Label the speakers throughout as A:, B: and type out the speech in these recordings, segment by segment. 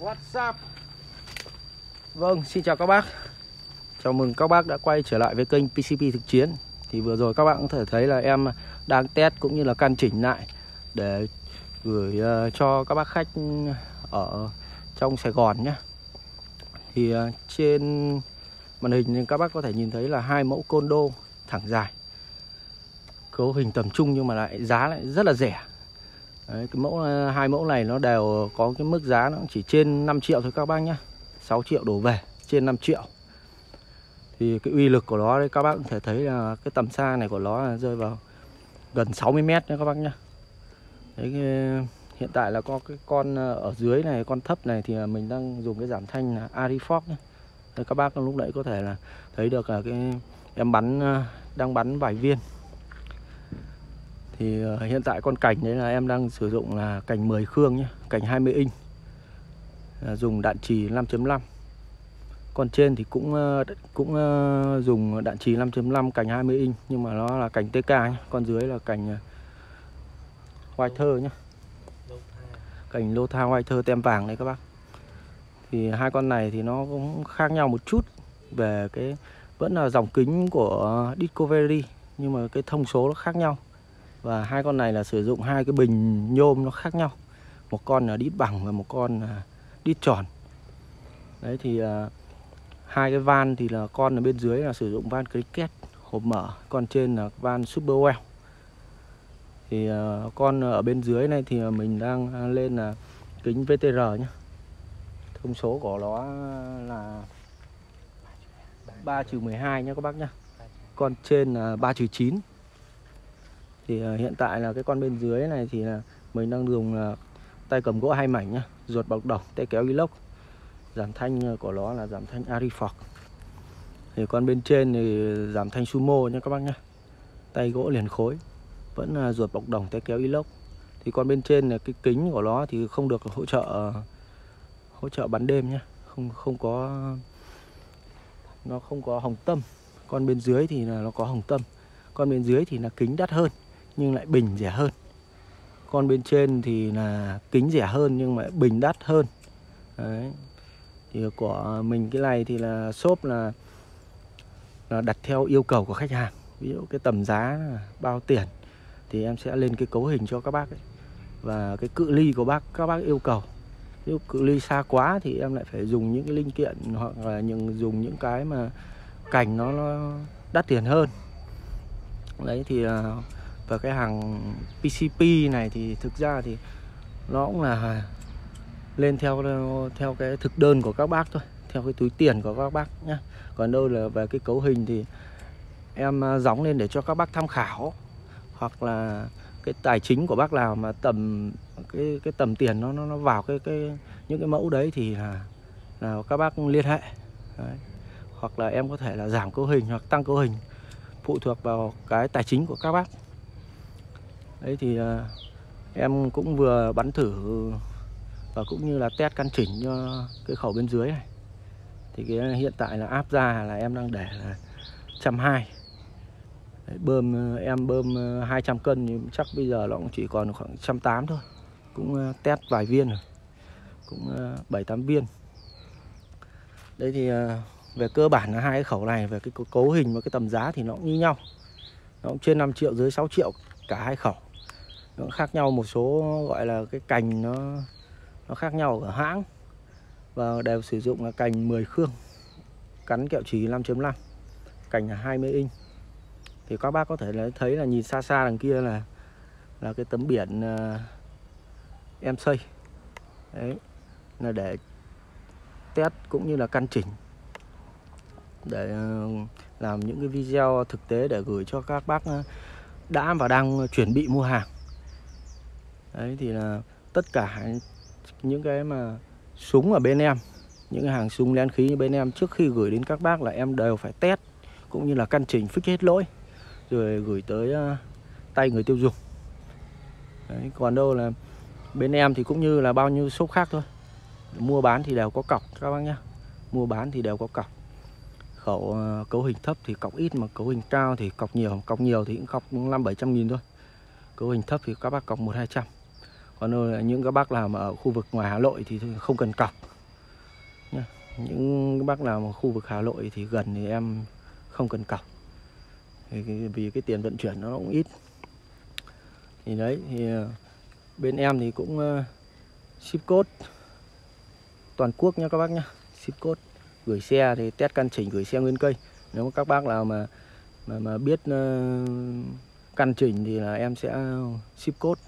A: WhatsApp. Vâng, xin chào các bác. Chào mừng các bác đã quay trở lại với kênh PCP thực chiến. Thì vừa rồi các bạn có thể thấy là em đang test cũng như là căn chỉnh lại Để gửi ờ, cho các bác khách ở trong Sài Gòn nhé. Thì ờ, trên màn hình các bác có thể nhìn thấy là hai mẫu condo thẳng dài. Cấu hình tầm trung nhưng mà lại giá lại rất là rẻ. Đấy, cái mẫu hai mẫu này nó đều có cái mức giá nó chỉ trên 5 triệu thôi các bác nhá. 6 triệu đổ về trên 5 triệu. Thì cái uy lực của nó đấy các bác có thể thấy là cái tầm xa này của nó là rơi vào gần 60 mét nha các bác nhá. Đấy cái, hiện tại là có cái con ờ, ở dưới này con thấp này thì mình đang dùng cái giảm thanh là Arifox nhé đấy, các bác lúc nãy có thể là thấy được là cái em bắn ờ, đang bắn vài viên thì uh, hiện tại con cảnh đấy là em đang sử dụng là cảnh 10 khương nhé Cảnh 20 inch. Uh, Dùng đạn trì 5.5 Con trên thì cũng uh, cũng uh, dùng đạn trì 5.5 cảnh 20 inch Nhưng mà nó là cảnh TK nhé Con dưới là cảnh uh, White thơ nhé Cảnh lô tha white thơ tem vàng đấy các bác. Thì hai con này thì nó cũng khác nhau một chút Về cái vẫn là dòng kính của Discovery Nhưng mà cái thông số nó khác nhau và hai con này là sử dụng hai cái bình nhôm nó khác nhau. Một con là đít bằng và một con là đít tròn. Đấy thì uh, hai cái van thì là con ở bên dưới là sử dụng van cricket hộp mở. Con trên là van super well. Thì uh, con ở bên dưới này thì mình đang lên là kính VTR nhé thông số của nó là 3 trừ 12 nhé các bác nhá. Con trên là 3 trừ 9 thì uh, hiện tại là cái con bên dưới này thì là mình đang dùng là tay cầm gỗ hai mảnh nhá ruột bọc đồng tay kéo inox. Giảm thanh ờ, của nó là giảm thanh Arifox thì con bên trên thì giảm thanh sumo nha các bác nhá. Tay gỗ liền khối vẫn là ruột bọc đồng tay kéo inox. Thì con bên trên là cái kính của nó thì không được hỗ trợ hỗ trợ bắn đêm nhá. Không không có nó không có hồng tâm. Con bên dưới thì là nó có hồng tâm. Con bên dưới thì là kính đắt hơn nhưng lại bình rẻ hơn. Con bên trên thì là kính rẻ hơn nhưng mà bình đắt hơn. Đấy. Thì của mình cái này thì là shop là, là đặt theo yêu cầu của khách hàng. Ví dụ cái tầm giá bao tiền thì em sẽ lên cái cấu hình cho các bác ấy. và cái cự ly của bác các bác yêu cầu. Nếu cự ly xa quá thì em lại phải dùng những cái linh kiện hoặc là những dùng những cái mà cành nó, nó đắt tiền hơn. Đấy thì uh, và cái hàng PCP này thì thực ra thì nó cũng là lên theo theo cái thực đơn của các bác thôi theo cái túi tiền của các bác nhé còn đâu là về cái cấu hình thì em à, gióng lên để cho các bác tham khảo hoặc là cái tài chính của bác nào mà tầm cái cái tầm tiền nó nó, nó vào cái cái những cái mẫu đấy thì là là các bác liên hệ. Đấy. hoặc là em có thể là giảm cấu hình hoặc tăng cấu hình phụ thuộc vào cái tài chính của các bác đấy thì ờ, em cũng vừa bắn thử và cũng như là test căn chỉnh cho cái khẩu bên dưới này. Thì cái ờ, hiện tại là áp ra là em đang để là trăm hai. Bơm ờ, em bơm 200 cân nhưng chắc bây giờ nó cũng chỉ còn khoảng trăm tám thôi. Cũng test vài viên rồi. Cũng bảy tám viên. Đây thì về cơ bản là hai cái khẩu này về cái cấu hình và cái tầm giá thì nó cũng như nhau. Nó cũng trên 5 triệu, dưới 6 triệu cả hai khẩu nó khác nhau một số gọi là cái cành nó nó khác nhau ở hãng. Và đều sử dụng là cành 10 khương cắn kẹo chỉ 5.5 cành là 20 inch. Thì các bác có thể là thấy là nhìn xa xa đằng kia là là cái tấm biển uh, em xây. Đấy là để test cũng như là căn chỉnh để uh, làm những cái video thực tế để gửi cho các bác uh, đã và đang chuẩn bị mua hàng đấy thì là tất cả những cái mà súng ở bên em những cái hàng súng len khí bên em trước khi gửi đến các bác là em đều phải test cũng như là căn chỉnh fix hết lỗi rồi gửi tới uh, tay người tiêu dùng. Đấy, còn đâu là bên em thì cũng như là bao nhiêu shop khác thôi. Mua bán thì đều có cọc các bác nhá. Mua bán thì đều có cọc. Khẩu uh, cấu hình thấp thì cọc ít mà cấu hình cao thì cọc nhiều cọc nhiều thì cũng cọc năm bảy trăm nghìn thôi. Cấu hình thấp thì các bác cọc một hai trăm còn những các bác làm ở khu vực ngoài Hà Nội thì không cần cọc. Những bác làm ở khu vực Hà Nội thì gần thì em không cần cọc. Vì cái tiền vận chuyển nó cũng ít. Thì đấy, thì ờ, bên em thì cũng ờ, ship code. Toàn quốc nha các bác nhá, ship code. Gửi xe thì test căn chỉnh, gửi xe nguyên cây. Nếu mà các bác nào mà mà mà biết ờ, căn chỉnh thì là em sẽ ship code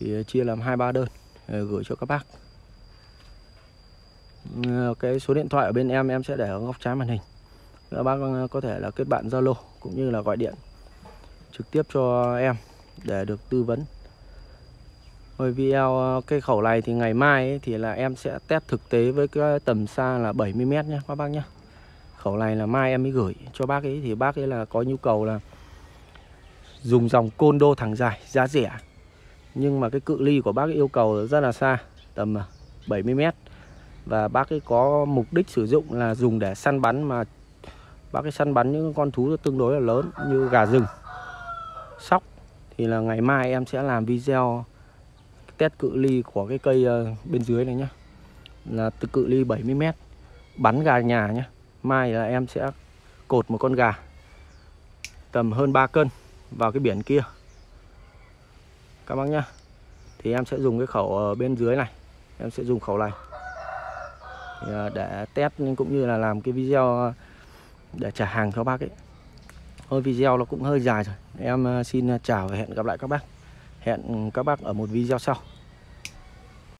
A: thì chia làm hai ba đơn ờ, gửi cho các bác. Ờ, cái số điện thoại ở bên em em sẽ để ở góc trái màn hình. Các bác ờ, có thể là kết bạn Zalo cũng như là gọi điện trực tiếp cho em để được tư vấn. Hồi video cây khẩu này thì ngày mai ấy, thì là em sẽ test thực tế với cái tầm xa là 70m nhé các bác nhé Khẩu này là mai em mới gửi cho bác ấy thì bác ấy là có nhu cầu là dùng dòng côn đô thẳng dài giá rẻ. Nhưng mà cái cự ly của bác yêu cầu rất là xa, tầm à, 70m Và bác ấy có mục đích sử dụng là dùng để săn bắn mà bác ấy săn bắn những con thú tương đối là lớn như gà rừng, sóc. Thì là ngày mai em sẽ làm video test cự ly của cái cây ờ, bên dưới này nhá. Là từ cự ly 70m bắn gà nhà nhá. Mai là em sẽ cột một con gà tầm hơn 3 cân vào cái biển kia các bác nhá. Thì em sẽ dùng cái khẩu ở bên dưới này. Em sẽ dùng khẩu này. Ờ, để test cũng như là làm cái video ờ, để trả hàng cho bác ấy. Thôi video nó cũng hơi dài rồi. Em xin chào và hẹn gặp lại các bác. Hẹn ừ, các bác ở một video sau.